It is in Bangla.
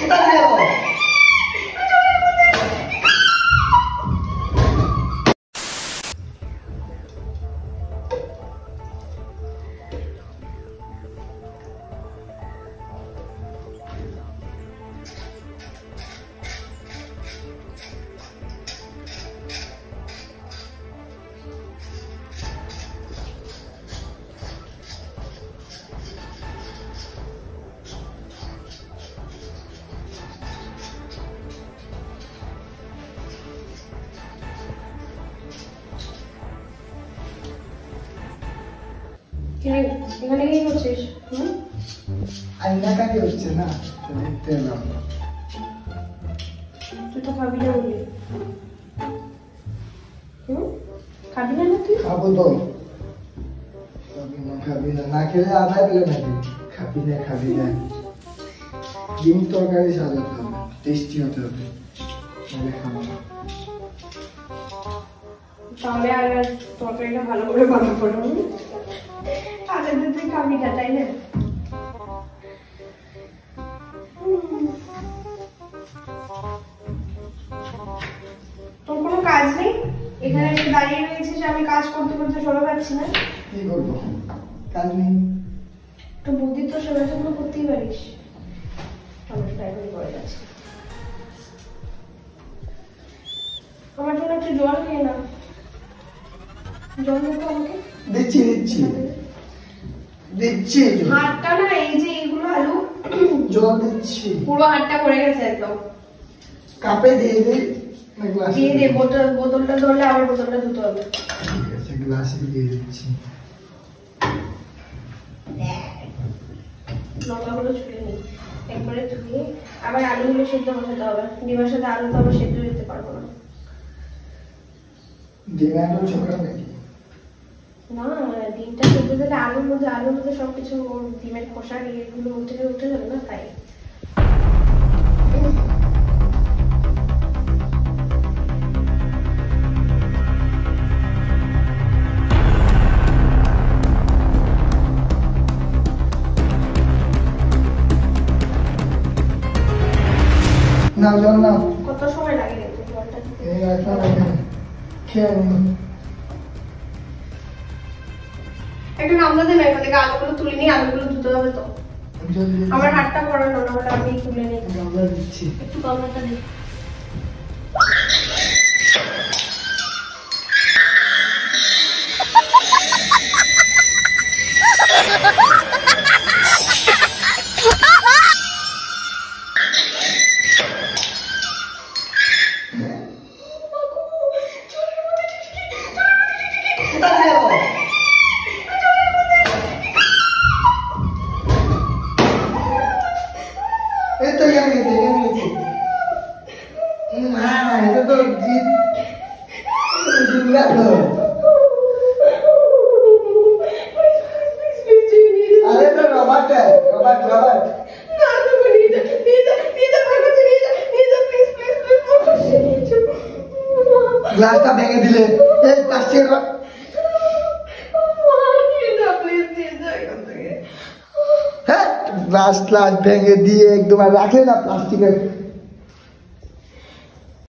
Hasta luego. কিরে, এখানে কি করছিস হুম? কাকে হচ্ছে না দেখতে এলাম তুই তো খাবি না খাবি না তুই খাব তো। খাবি না খাবি না। না খেলে আদায় পেলে নাকি খাবি না খাবি না। ডিম তরকারি সাজাতে হবে টেস্টি হতে হবে। নাহলে খাব। না তাহলে আর তরকারিটা ভালো করে ভালো করে তো তুই খাবি তাই না তোর কোনো কাজ নেই? এখানে এসে দাঁড়িয়ে রয়েছিস আমি কাজ করতে করতে সরে পাচ্ছি না? কি করব? কাজ নেই। তো বুদ্ধি তো সেবা যত্ন করতেই পারিস আমি প্রাইভেট করে যাচ্ছি। আমার জন্য একটু জল খেয়ে না জল দেবো আমাকে? দিচ্ছি দিচ্ছি। দিচ্ছি। হাতটা না এই যে এইগুলো আলু জল দিচ্ছি। পুরো হাতটা পড়ে গেছে একদম। কাপে দিয়ে দিই দিয়ে দে বোতল বোতলটা ধরলে আবার বোতলটা ধুতে হবে। ঠিক আছে গ্লাসে দিয়ে দিচ্ছি। লঙ্কাগুলো ছুলে নিই একবারে ধুয়ে আবার আলুগুলো সেদ্ধ বসাতে হবে। ডিমের সাথে আলু তো আবার সেদ্ধ দিতে পারব না। ডিমে আলু নাকি? না ডিমটা সেদ্ধ দিলে আলুর মধ্যে আলুর মধ্যে সবকিছু ওর ডিমের খোসা এগুলো উঠে উঠে যাবে না তাই? না জল কত সময় লাগে? এই খেয়ে একটু নামতে দেবে এখান থেকে আলুগুলো তুলে নিয়ে আলুগুলো ধুতে হবে তো। আমার হাতটা পড়ানো না হলে আমি তুলে নিই। গামলা দিচ্ছি। একটু কমলাটা দিই এটা তো জিত- জিতলা তো। আরে এটা রবার দেয়, রবার, রবার। গ্লাসটা ভেঙে দিলে এই প্লাস্টিকের রড হ্যাঁ গ্লাস গ্লাস ভেঙে দিয়ে একদম আর রাখলে না প্লাস্টিকের